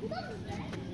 Come on,